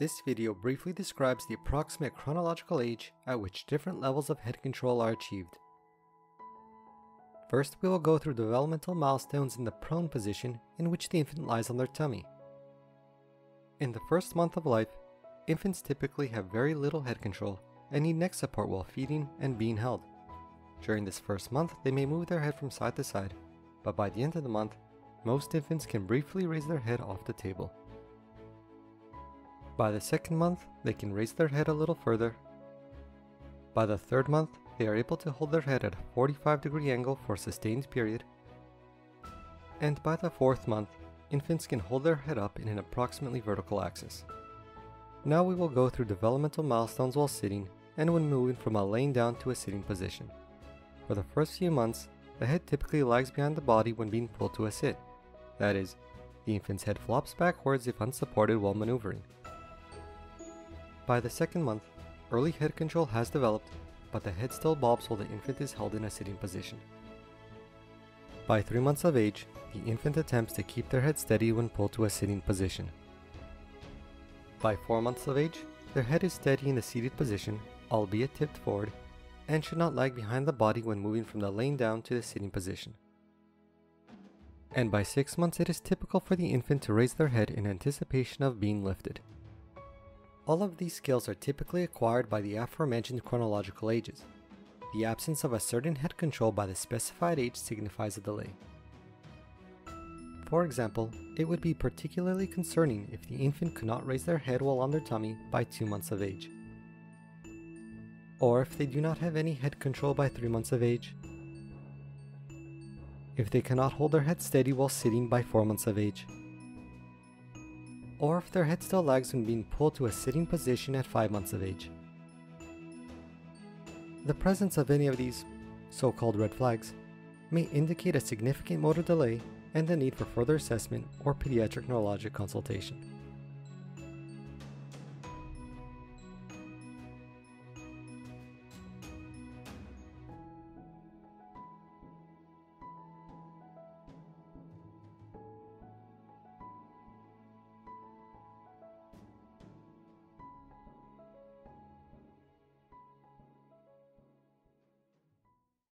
This video briefly describes the approximate chronological age at which different levels of head control are achieved. First, we will go through developmental milestones in the prone position in which the infant lies on their tummy. In the first month of life, infants typically have very little head control and need neck support while feeding and being held. During this first month, they may move their head from side to side, but by the end of the month, most infants can briefly raise their head off the table. By the second month, they can raise their head a little further. By the third month, they are able to hold their head at a 45 degree angle for a sustained period. And by the fourth month, infants can hold their head up in an approximately vertical axis. Now we will go through developmental milestones while sitting and when moving from a laying down to a sitting position. For the first few months, the head typically lags behind the body when being pulled to a sit. That is, the infant's head flops backwards if unsupported while maneuvering. By the second month, early head control has developed, but the head still bobs while the infant is held in a sitting position. By 3 months of age, the infant attempts to keep their head steady when pulled to a sitting position. By 4 months of age, their head is steady in the seated position, albeit tipped forward, and should not lag behind the body when moving from the laying down to the sitting position. And by 6 months it is typical for the infant to raise their head in anticipation of being lifted. All of these skills are typically acquired by the aforementioned chronological ages. The absence of a certain head control by the specified age signifies a delay. For example, it would be particularly concerning if the infant could not raise their head while on their tummy by 2 months of age. Or if they do not have any head control by 3 months of age. If they cannot hold their head steady while sitting by 4 months of age. Or if their head still lags when being pulled to a sitting position at 5 months of age. The presence of any of these so-called red flags may indicate a significant motor delay and the need for further assessment or pediatric neurologic consultation.